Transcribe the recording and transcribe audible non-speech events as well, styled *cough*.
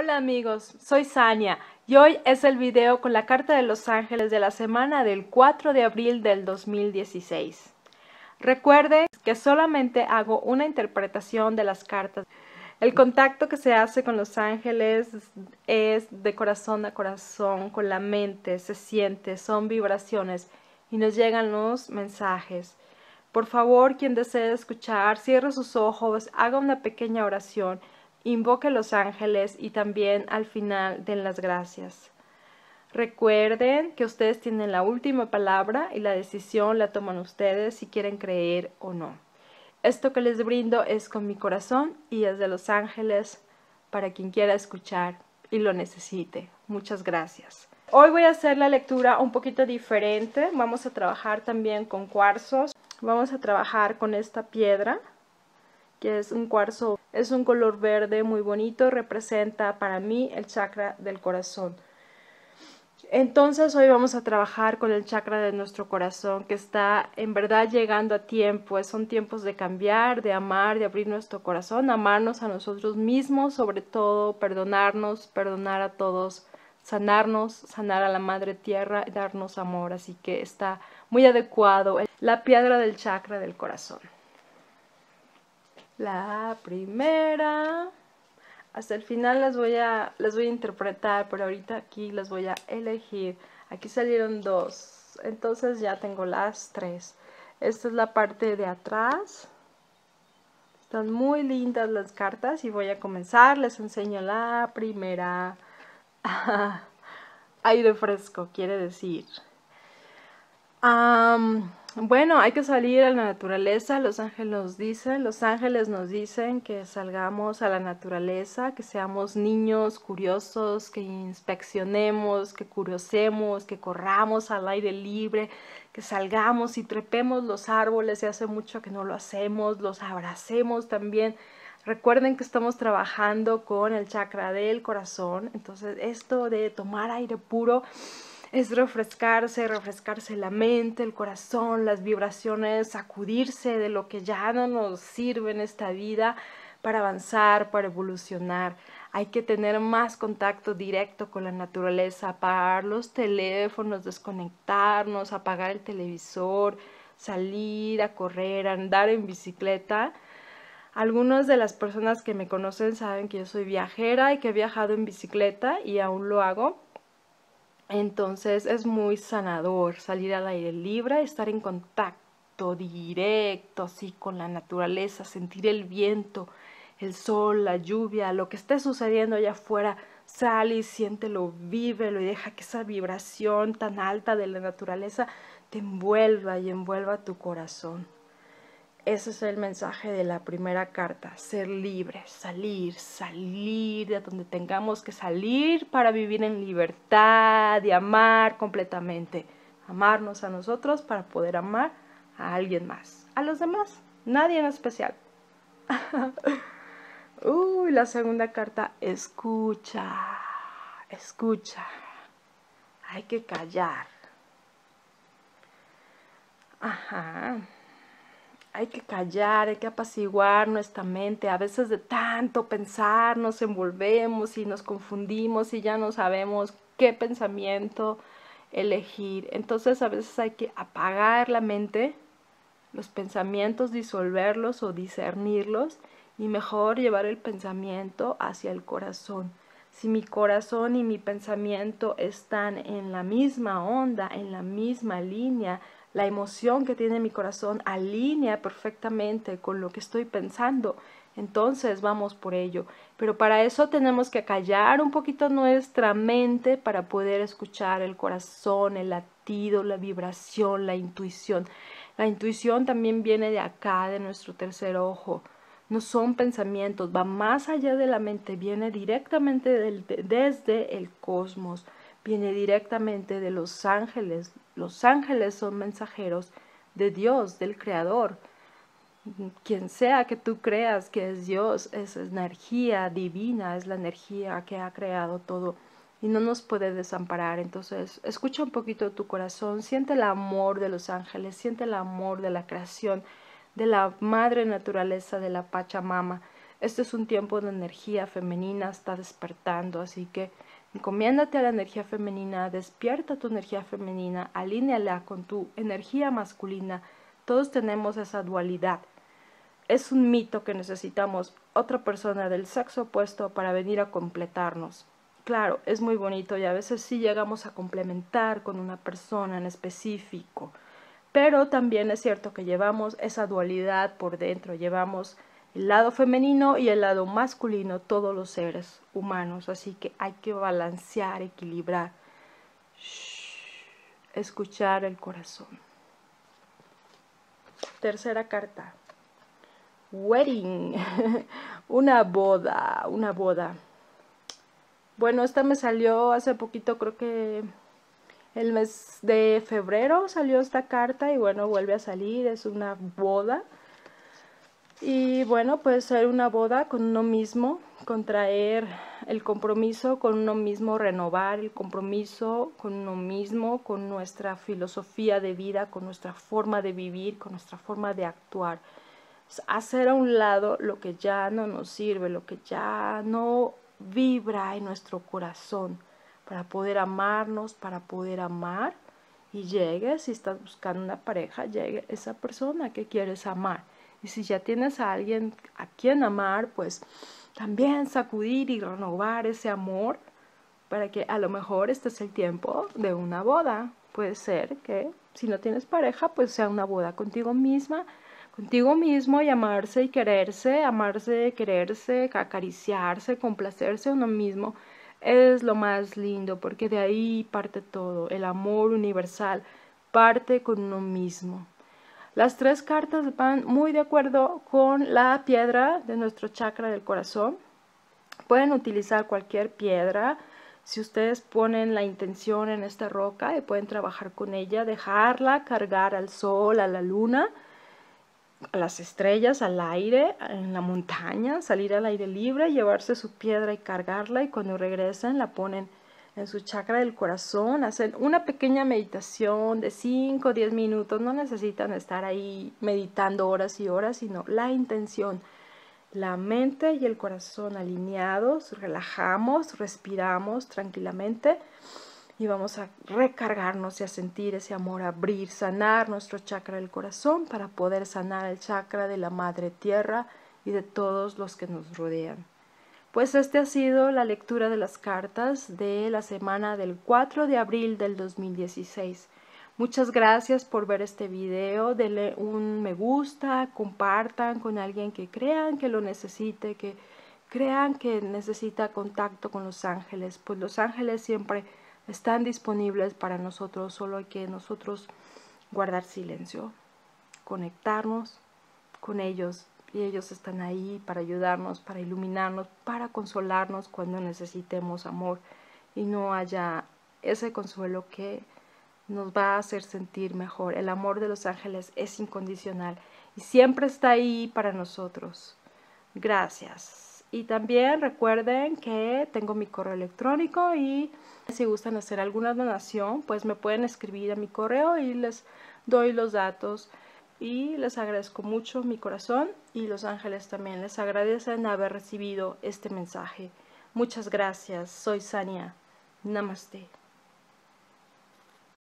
Hola amigos, soy Sania y hoy es el video con la carta de los ángeles de la semana del 4 de abril del 2016. Recuerden que solamente hago una interpretación de las cartas. El contacto que se hace con los ángeles es de corazón a corazón, con la mente, se siente, son vibraciones y nos llegan los mensajes. Por favor, quien desee escuchar, cierre sus ojos, haga una pequeña oración invoque los ángeles y también al final den las gracias. Recuerden que ustedes tienen la última palabra y la decisión la toman ustedes si quieren creer o no. Esto que les brindo es con mi corazón y es de los ángeles para quien quiera escuchar y lo necesite. Muchas gracias. Hoy voy a hacer la lectura un poquito diferente. Vamos a trabajar también con cuarzos. Vamos a trabajar con esta piedra que es un cuarzo, es un color verde muy bonito, representa para mí el chakra del corazón. Entonces hoy vamos a trabajar con el chakra de nuestro corazón que está en verdad llegando a tiempo. Son tiempos de cambiar, de amar, de abrir nuestro corazón, amarnos a nosotros mismos, sobre todo perdonarnos, perdonar a todos, sanarnos, sanar a la madre tierra darnos amor. Así que está muy adecuado la piedra del chakra del corazón. La primera. Hasta el final las voy a, las voy a interpretar, pero ahorita aquí las voy a elegir. Aquí salieron dos, entonces ya tengo las tres. Esta es la parte de atrás. Están muy lindas las cartas y voy a comenzar. Les enseño la primera. *laughs* Aire fresco, quiere decir. Bueno, hay que salir a la naturaleza, los ángeles nos dicen, los ángeles nos dicen que salgamos a la naturaleza, que seamos niños curiosos, que inspeccionemos, que curiosemos, que corramos al aire libre, que salgamos y trepemos los árboles, y hace mucho que no lo hacemos, los abracemos también. Recuerden que estamos trabajando con el chakra del corazón, entonces esto de tomar aire puro es refrescarse, refrescarse la mente, el corazón, las vibraciones, sacudirse de lo que ya no nos sirve en esta vida para avanzar, para evolucionar. Hay que tener más contacto directo con la naturaleza, apagar los teléfonos, desconectarnos, apagar el televisor, salir a correr, andar en bicicleta. Algunas de las personas que me conocen saben que yo soy viajera y que he viajado en bicicleta y aún lo hago entonces es muy sanador salir al aire libre, estar en contacto directo así con la naturaleza, sentir el viento, el sol, la lluvia, lo que esté sucediendo allá afuera. Sal y siéntelo, vívelo y deja que esa vibración tan alta de la naturaleza te envuelva y envuelva tu corazón. Ese es el mensaje de la primera carta, ser libre, salir, salir de donde tengamos que salir para vivir en libertad y amar completamente. Amarnos a nosotros para poder amar a alguien más. A los demás, nadie en especial. *laughs* Uy, la segunda carta, escucha, escucha. Hay que callar. Ajá hay que callar, hay que apaciguar nuestra mente. A veces de tanto pensar nos envolvemos y nos confundimos y ya no sabemos qué pensamiento elegir. Entonces a veces hay que apagar la mente, los pensamientos, disolverlos o discernirlos y mejor llevar el pensamiento hacia el corazón. Si mi corazón y mi pensamiento están en la misma onda, en la misma línea, la emoción que tiene mi corazón alinea perfectamente con lo que estoy pensando, entonces vamos por ello. Pero para eso tenemos que callar un poquito nuestra mente para poder escuchar el corazón, el latido, la vibración, la intuición. La intuición también viene de acá, de nuestro tercer ojo. No son pensamientos, va más allá de la mente, viene directamente desde el cosmos viene directamente de los ángeles. Los ángeles son mensajeros de Dios, del Creador. Quien sea que tú creas que es Dios, es energía divina, es la energía que ha creado todo y no nos puede desamparar. Entonces, escucha un poquito tu corazón, siente el amor de los ángeles, siente el amor de la creación, de la madre naturaleza, de la Pachamama. Este es un tiempo de energía femenina, está despertando, así que encomiéndate a la energía femenina, despierta tu energía femenina, alíneala con tu energía masculina. Todos tenemos esa dualidad. Es un mito que necesitamos otra persona del sexo opuesto para venir a completarnos. Claro, es muy bonito y a veces sí llegamos a complementar con una persona en específico, pero también es cierto que llevamos esa dualidad por dentro, llevamos el lado femenino y el lado masculino, todos los seres humanos, así que hay que balancear, equilibrar, escuchar el corazón. Tercera carta. Wedding, *laughs* una boda, una boda. Bueno, esta me salió hace poquito, creo que el mes de febrero salió esta carta y bueno, vuelve a salir, es una boda. Y bueno, puede ser una boda con uno mismo, contraer el compromiso con uno mismo, renovar el compromiso con uno mismo, con nuestra filosofía de vida, con nuestra forma de vivir, con nuestra forma de actuar. Hacer a un lado lo que ya no nos sirve, lo que ya no vibra en nuestro corazón para poder amarnos, para poder amar y llegue, si estás buscando una pareja, llegue esa persona que quieres amar. Y si ya tienes a alguien a quien amar, pues también sacudir y renovar ese amor para que a lo mejor este es el tiempo de una boda. Puede ser que si no tienes pareja, pues sea una boda contigo misma, contigo mismo y amarse y quererse, amarse, quererse, acariciarse, complacerse uno mismo es lo más lindo porque de ahí parte todo, el amor universal parte con uno mismo. Las tres cartas van muy de acuerdo con la piedra de nuestro chakra del corazón. Pueden utilizar cualquier piedra. Si ustedes ponen la intención en esta roca y pueden trabajar con ella, dejarla cargar al sol, a la luna, a las estrellas, al aire, en la montaña, salir al aire libre, llevarse su piedra y cargarla y cuando regresen la ponen en su chakra del corazón, hacen una pequeña meditación de 5 o 10 minutos, no necesitan estar ahí meditando horas y horas, sino la intención, la mente y el corazón alineados, relajamos, respiramos tranquilamente y vamos a recargarnos y a sentir ese amor, abrir, sanar nuestro chakra del corazón para poder sanar el chakra de la madre tierra y de todos los que nos rodean. Pues este ha sido la lectura de las cartas de la semana del 4 de abril del 2016. Muchas gracias por ver este video, denle un me gusta, compartan con alguien que crean que lo necesite, que crean que necesita contacto con los ángeles, pues los ángeles siempre están disponibles para nosotros, solo hay que nosotros guardar silencio, conectarnos con ellos y ellos están ahí para ayudarnos, para iluminarnos, para consolarnos cuando necesitemos amor y no haya ese consuelo que nos va a hacer sentir mejor. El amor de los ángeles es incondicional y siempre está ahí para nosotros. Gracias. Y también recuerden que tengo mi correo electrónico y si gustan hacer alguna donación, pues me pueden escribir a mi correo y les doy los datos. Y les agradezco mucho mi corazón y los ángeles también les agradecen haber recibido este mensaje. Muchas gracias. Soy Sania. Namaste.